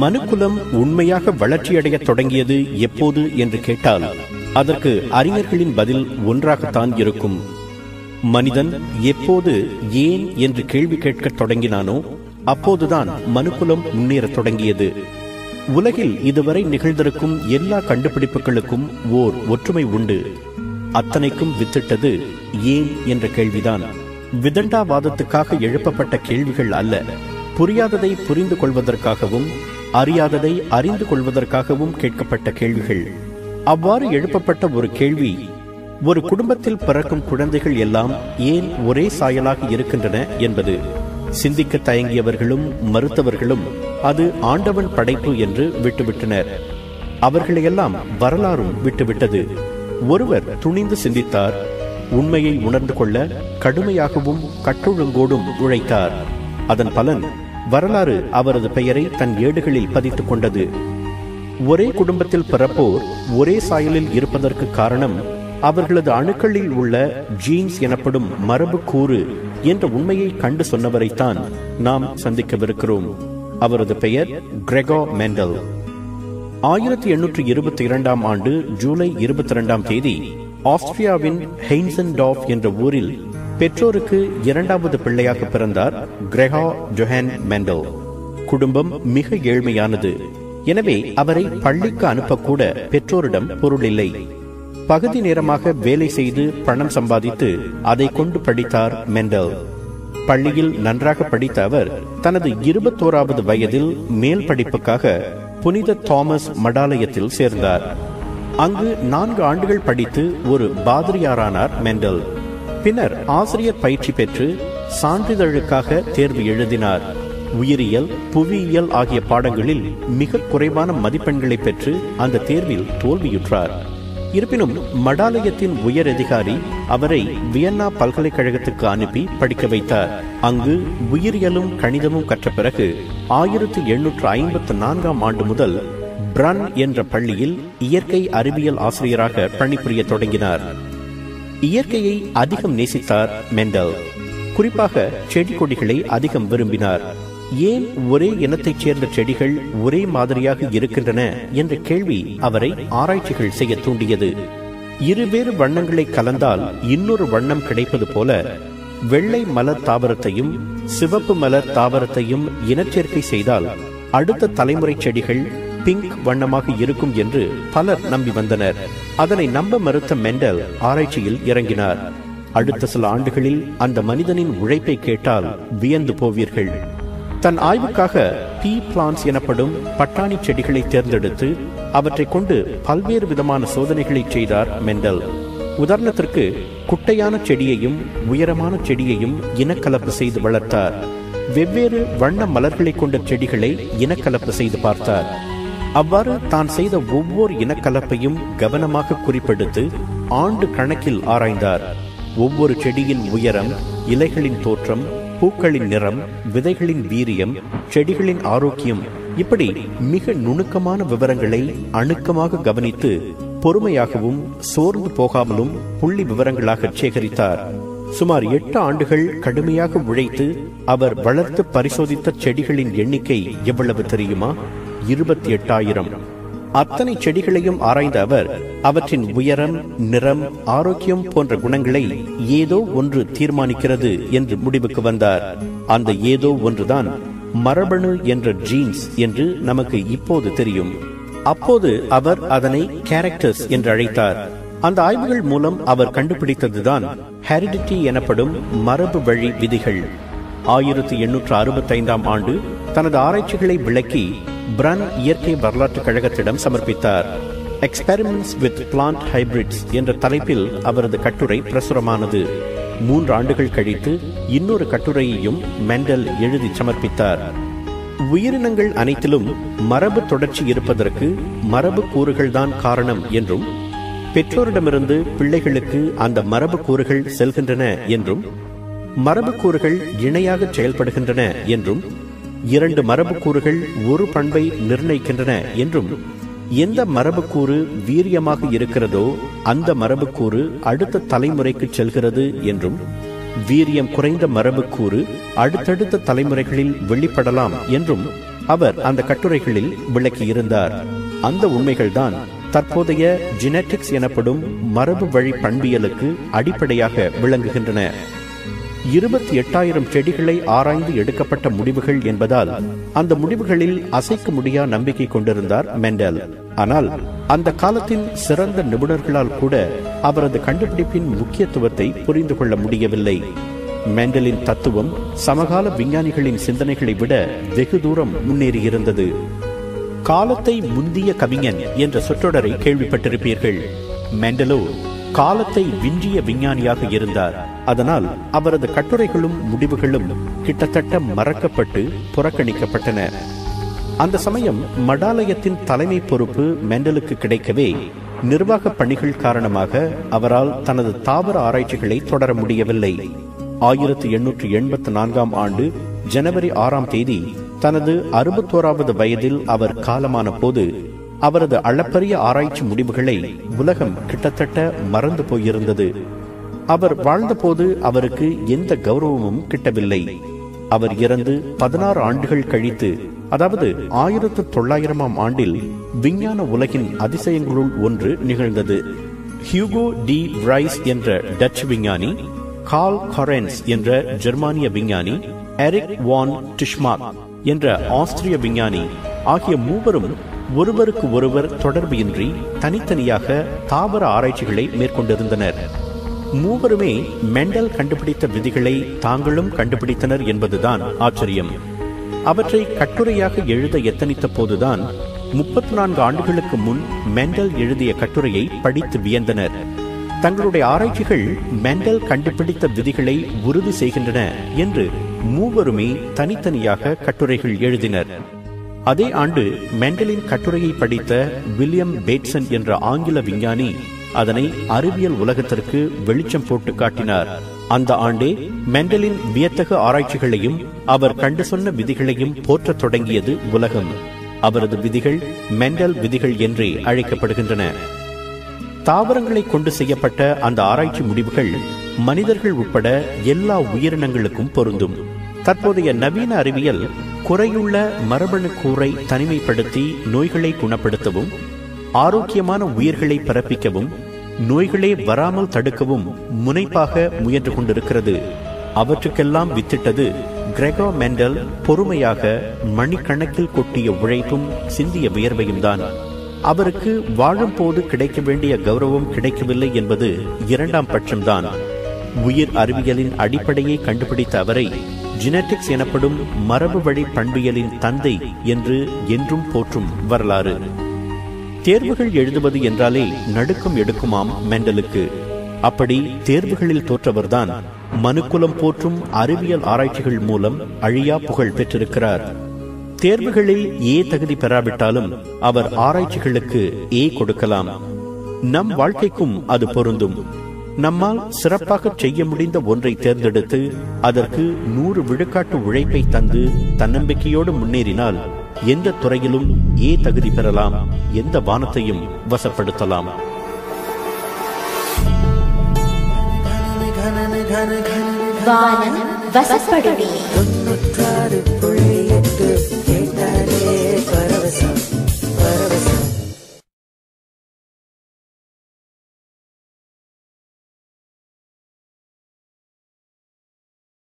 மனுக்குலம் உண்மையாக வளர்ச்சியடையத் தொடங்கியது எப்போது என்று கேட்டால் அதற்கு அறிஞர்களின் பதில் ஒன்றாகத்தான் இருக்கும். மனிதன் எப்போது ஏன் என்று கேள்வி கேட்கத் தொடங்கினானோ அப்போதுதான் மனுக்குலம் முன்னேறத் தொடங்கியது. உலகில் இதுவரை நிகழ்ந்திருக்கும் எல்லா கண்டுபிடிப்புகளுக்கும் ஓர் ஒற்றுமை உண்டு. அத்தனைக்கும் வித்திட்டது ஏன் என்ற கேள்விதான். விதண்டாவாதத்துக்காக எழுப்பப்பட்ட கேள்விகள் அல்ல. புரியாததை புரிந்து கொள்வதற்காகவும் அறியாததை அறிந்து கொள்வதற்காகவும் கேட்கப்பட்ட கேள்விகள். அவ்வாறு எழுப்பப்பட்ட ஒரு கேள்வி ஒரு குடும்பத்தில் பிறக்கும் குழந்தைகள் எல்லாம் ஏன் ஒரே சாயலாக இருக்கின்றன என்பது. சிந்திக்க தயங்கியவர்களும் மறுத்தவர்களும் அது ஆண்டவன் படைப்பு என்று விட்டுவிட்டனர். அவர்களையெல்லாம் வரலாறும் விட்டுவிட்டது. ஒருவர் துணிந்து சிந்தித்தார் உண்மையை உணர்ந்து கொள்ள கடுமையாகவும் கட்டுழுங்கோடும் உழைத்தார். அதன் பலன் வரலாறு அவரது பெயரை தன் ஏடுகளில் பதித்துக் கொண்டது. ஒரே குடும்பத்தில் பிறப்போர் ஒரே சாயலில் இருப்பதற்கு காரணம் அவர்களது அணுக்களில் உள்ள ஜீன்ஸ் எனப்படும் மரபு கூறு என்ற உண்மையை கண்டு சொன்னவரைத்தான் நாம் சந்திக்கவிருக்கிறோம். அவரது பெயர் கிரெகோ மெண்டல். ஆயிரத்தி எண்ணூற்றி இருபத்தி இரண்டாம் ஆண்டு ஜூலை இருபத்தி இரண்டாம் தேதி ஆஸ்திரியாவின் ஹெயின்சன்டாஃப் என்ற ஊரில் பெற்றோருக்கு இரண்டாவது பிள்ளையாக பிறந்தார் கிரெஹா ஜொஹான் மெண்டல். குடும்பம் மிக ஏழ்மையானது. எனவே அவரை பள்ளிக்கு அனுப்பக்கூட பெற்றோரிடம் பொருள் இல்லை பகுதி நேரமாக வேலை செய்து பணம் சம்பாதித்து அதை கொண்டு படித்தார் மெண்டல். பள்ளியில் நன்றாக படித்த அவர் தனது இருபத்தோராவது வயதில் மேல் படிப்புக்காக புனித தாமஸ் மடாலயத்தில் சேர்ந்தார். அங்கு நான்கு ஆண்டுகள் படித்து ஒரு பாதிரியாரானார் மெண்டல். பின்னர் ஆசிரியர் பயிற்சி பெற்று சான்றிதழுக்காக தேர்வு எழுதினார். உயிரியல் புவியியல் ஆகிய பாடங்களில் மிக குறைவான மதிப்பெண்களை பெற்று அந்த தேர்வில் தோல்வியுற்றார். இருப்பினும் மடாலயத்தின் உயர் அதிகாரி அவரை வியன்னா பல்கலைக்கழகத்துக்கு அனுப்பி படிக்க வைத்தார். அங்கு உயிரியலும் கணிதமும் கற்ற பிறகு ஆயிரத்தி எண்ணூற்று ஐம்பத்து நான்காம் ஆண்டு முதல் பிரன் என்ற பள்ளியில் இயற்கை அறிவியல் ஆசிரியராக பணிபுரிய தொடங்கினார். இயற்கையை அதிகம் நேசித்தார் மெண்டல். குறிப்பாக செடி கொடிகளை அதிகம் விரும்பினார். ஏன் ஒரே இனத்தைச் சேர்ந்த செடிகள் ஒரே மாதிரியாக இருக்கின்றன என்ற கேள்வி அவரை ஆராய்ச்சிகள் செய்ய தூண்டியது. இருவேறு வண்ணங்களை கலந்தால் இன்னொரு வண்ணம் கிடைப்பது போல வெள்ளை மலர் தாவரத்தையும் சிவப்பு மலர் தாவரத்தையும் இனச்சேர்க்கை செய்தால் அடுத்த தலைமுறை செடிகள் பிங்க் வண்ணமாக இருக்கும் என்று பலர் நம்பி வந்தனர். அதனை நம்ப மறுத்த மெண்டல் ஆராய்ச்சியில் இறங்கினார். அடுத்த சில ஆண்டுகளில் அந்த மனிதனின் உழைப்பை கேட்டால் வியந்து போவீர்கள். தன் ஆய்வுக்காக பீ பிளான்ஸ் எனப்படும் பட்டாணி செடிகளை தேர்ந்தெடுத்து அவற்றை கொண்டு பல்வேறு விதமான சோதனைகளை செய்தார் மெண்டல். உதாரணத்திற்கு குட்டையான செடியையும் உயரமான செடியையும் இனக்கலப்பு செய்து வளர்த்தார். வெவ்வேறு வண்ண மலர்களை கொண்ட செடிகளை இனக்கலப்பு செய்து பார்த்தார். அவ்வாறு தான் செய்த ஒவ்வொரு இனக்கலப்பையும் கவனமாக குறிப்பெடுத்து ஆண்டு கணக்கில் ஆராய்ந்தார். ஒவ்வொரு செடியின் உயரம் இலைகளின் தோற்றம் பூக்களின் நிறம் விதைகளின் வீரியம் செடிகளின் ஆரோக்கியம் இப்படி மிக நுணுக்கமான விவரங்களை அணுக்கமாக கவனித்து பொறுமையாகவும் சோர்ந்து போகாமலும் புள்ளி விவரங்களாக சேகரித்தார். சுமார் எட்டு ஆண்டுகள் கடுமையாக உழைத்து அவர் வளர்த்து பரிசோதித்த செடிகளின் எண்ணிக்கை எவ்வளவு தெரியுமா? இருபத்தி எட்டாயிரம். அத்தனை செடிகளையும் ஆராய்ந்த அவர் அவற்றின் உயரம் நிறம் ஆரோக்கியம் போன்ற குணங்களை ஏதோ ஒன்று தீர்மானிக்கிறது என்று முடிவுக்கு வந்தார். அந்த ஏதோ ஒன்றுதான் மரபணு என்ற ஜீன்ஸ் என்று நமக்கு இப்போது தெரியும். அப்போது அவர் அதனை கேரக்டர்ஸ் என்று அழைத்தார். அந்த ஆய்வுகள் மூலம் அவர் கண்டுபிடித்ததுதான் ஹெரிடிட்டி எனப்படும் மரபு வழி விதிகள். ஆயிரத்தி எண்ணூற்று அறுபத்தைந்தாம் ஆண்டு தனது ஆராய்ச்சிகளை விளக்கி பிரன் இயற்கை வரலாற்று கழகத்திடம் சமர்ப்பித்தார். எக்ஸ்பெரிமெண்ட்ஸ் வித் பிளான்ட் ஹைபிரிட்ஸ் என்ற தலைப்பில் அவரது கட்டுரை பிரசுரமானது. மூன்று ஆண்டுகள் கழித்து இன்னொரு கட்டுரையையும் மெண்டல் எழுதி சமர்ப்பித்தார். உயிரினங்கள் அனைத்திலும் மரபு தொடர்ச்சி இருப்பதற்கு மரபு கூறுகள்தான் காரணம் என்றும் பெற்றோரிடமிருந்து பிள்ளைகளுக்கு அந்த மரபு கூறுகள் செல்கின்றன என்றும் மரபு கூறுகள் இணையாக செயல்படுகின்றன என்றும் இரண்டு மரபுக்கூறுகள் ஒரு பண்பை நிர்ணயிக்கின்றன என்றும் எந்த மரபுக்கூறு வீரியமாக இருக்கிறதோ அந்த மரபுக்கூறு அடுத்த தலைமுறைக்கு செல்கிறது என்றும் வீரியம் குறைந்த மரபுக்கூறு அடுத்தடுத்த தலைமுறைகளில் வெளிப்படலாம் என்றும் அவர் அந்த கட்டுரைகளில் விளக்கியிருந்தார். அந்த உண்மைகள்தான் தற்போதைய ஜெனட்டிக்ஸ் எனப்படும் மரபு வழி பண்பியலுக்கு அடிப்படையாக விளங்குகின்றன. இருபத்தி எட்டாயிரம் செடிகளை ஆராய்ந்து எடுக்கப்பட்ட முடிவுகள் என்பதால் அந்த முடிவுகளில் அசைக்க முடியா நம்பிக்கை கொண்டிருந்தார் மெண்டல். ஆனால் அந்த காலத்தின் சிறந்த நிபுணர்களால் கூட அவரது கண்டுபிடிப்பின் முக்கியத்துவத்தை புரிந்து கொள்ள முடியவில்லை. மெண்டலின் தத்துவம் சமகால விஞ்ஞானிகளின் சிந்தனைகளை விட வெகு தூரம் முன்னேறியிருந்தது. காலத்தை முந்திய கவிஞன் என்ற சொற்றொடரை கேள்விப்பட்டிருப்பீர்கள். மெண்டலோ காலத்தை விஞ்சிய விஞ்ஞானியாக இருந்தார். அதனால் அவரது கட்டுரைகளும் முடிவுகளும் கிட்டத்தட்ட மறக்கப்பட்டு புறக்கணிக்கப்பட்டன. அந்த சமயம் மடாலயத்தின் தலைமை பொறுப்பு மெண்டலுக்கு கிடைக்கவே நிர்வாக பணிகள் காரணமாக அவரால் தனது தாவர ஆராய்ச்சிகளை தொடர முடியவில்லை. ஆயிரத்தி எண்ணூற்று எண்பத்தி நான்காம் ஆண்டு ஜனவரி ஆறாம் தேதி தனது அறுபத்தோராவது வயதில் அவர் காலமான போது அவரது அளப்பரிய ஆராய்ச்சி முடிவுகளை உலகம் கிட்டத்தட்ட மறந்து போயிருந்தது. அவர் வாழ்ந்தபோது அவருக்கு எந்த கௌரவமும் கிட்டவில்லை. அவர் இறந்து பதினாறு ஆண்டுகள் கழித்து அதாவது ஆயிரத்து தொள்ளாயிரமாம் ஆண்டில் விஞ்ஞான உலகின் அதிசயங்களுள் ஒன்று நிகழ்ந்தது. ஹியூகோ டி ரைஸ் என்ற டச் விஞ்ஞானி கால் காரென்ஸ் என்ற ஜெர்மானிய விஞ்ஞானி எரிக் வான் டிஷ்மாக் என்ற ஆஸ்திரிய விஞ்ஞானி ஆகிய மூவரும் ஒருவருக்கு ஒருவர் தொடர்பு இன்றி தனித்தனியாக தாவர ஆராய்ச்சிகளை மேற்கொண்டிருந்தனர். மூவருமே மெண்டல் கண்டுபிடித்த விதிகளை தாங்களும் கண்டுபிடித்தனர் என்பதுதான் ஆச்சரியம். அவற்றை கட்டுரையாக எழுத எத்தனித்த போதுதான் முப்பத்தி நான்கு ஆண்டுகளுக்கு முன் மெண்டல் எழுதிய கட்டுரையை படித்து வியந்தனர். தங்களுடைய ஆராய்ச்சிகள் மெண்டல் கண்டுபிடித்த விதிகளை உறுதி செய்கின்றன என்று மூவருமே தனித்தனியாக கட்டுரைகள் எழுதினர். அதே ஆண்டு மெண்டலின் கட்டுரையை படித்த வில்லியம் பேட்சன் என்ற ஆங்கில விஞ்ஞானி அதனை அறிவியல் உலகத்திற்கு வெளிச்சம் போட்டு காட்டினார். அந்த ஆண்டே மெண்டலின் வியத்தகு ஆராய்ச்சிகளையும் அவர் கண்டு சொன்ன விதிகளையும் போற்றத் தொடங்கியது உலகம். அவரது விதிகள் மெண்டல் விதிகள் என்றே அழைக்கப்படுகின்றன. தாவரங்களை கொண்டு செய்யப்பட்ட அந்த ஆராய்ச்சி முடிவுகள் மனிதர்கள் உட்பட எல்லா உயிரினங்களுக்கும் பொருந்தும். தற்போதைய நவீன அறிவியல் குறையுள்ள மரபணு கூரை தனிமைப்படுத்தி நோய்களை குணப்படுத்தவும் ஆரோக்கியமான உயிர்களை பிறப்பிக்கவும் நோய்களே வராமல் தடுக்கவும் முனைப்பாக முயன்று கொண்டிருக்கிறது. அவற்றுக்கெல்லாம் வித்திட்டது கிரெகோ மெண்டல் பொறுமையாக மணிக்கணக்கில் கொட்டிய உழைப்பும் சிந்திய வியர்வையும் தான். அவருக்கு வாழும் போது கிடைக்க வேண்டிய கௌரவம் கிடைக்கவில்லை என்பது இரண்டாம் பட்சம்தான் உயிர் அறிவியலின் அடிப்படையை கண்டுபிடித்த அவரை ஜெனட்டிக்ஸ் எனப்படும் மரபு வழி பண்பியலின் தந்தை என்று என்றும் போற்றும் வரலாறு. தேர்வுகள் எழுதுவது என்றாலே நடுக்கம் எடுக்குமாம் மெண்டலுக்கு. அப்படி தேர்வுகளில் தோற்றவர்தான் மனுக்குலம் போற்றும் அறிவியல் ஆராய்ச்சிகள் மூலம் அழியா புகழ் பெற்றிருக்கிறார். தேர்வுகளில் ஏ தகுதி பெறாவிட்டாலும் அவர் ஆராய்ச்சிகளுக்கு ஏ கொடுக்கலாம். நம் வாழ்க்கைக்கும் அது பொருந்தும். நம்மால் சிறப்பாக செய்ய முடிந்த ஒன்றை தேர்ந்தெடுத்து அதற்கு நூறு விழுக்காட்டு உழைப்பை தந்து தன்னம்பிக்கையோடு முன்னேறினால் எந்த துறையிலும் ஏ தகுதி பெறலாம். எந்த வானத்தையும் வசப்படுத்தலாம். வானம் வசப்படுமே. தொன்னூற்றாறு புள்ளி